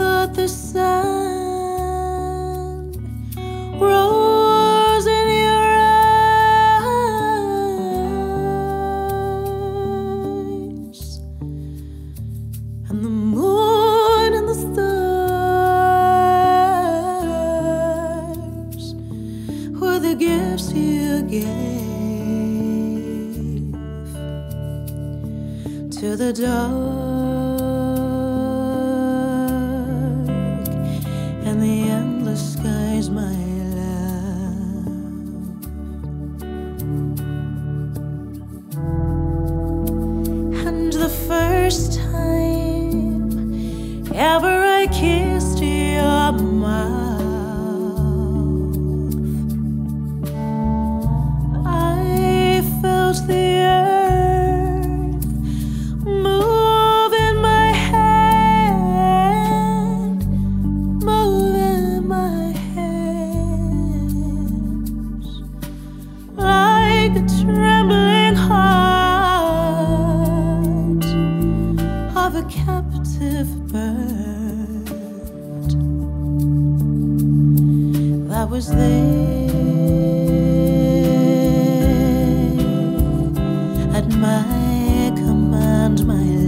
thought the sun rose in your eyes, and the moon and the stars were the gifts you gave to the dark first time ever I kissed your mouth, I felt the a captive bird that was there at my command, my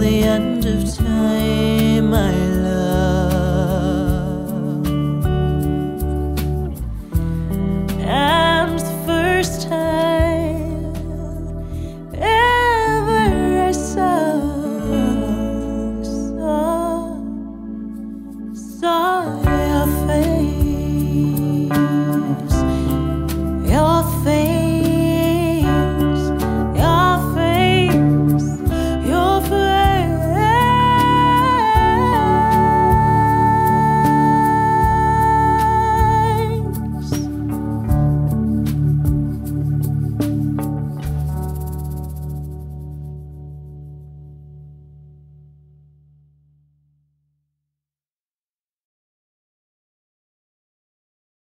the end of time. My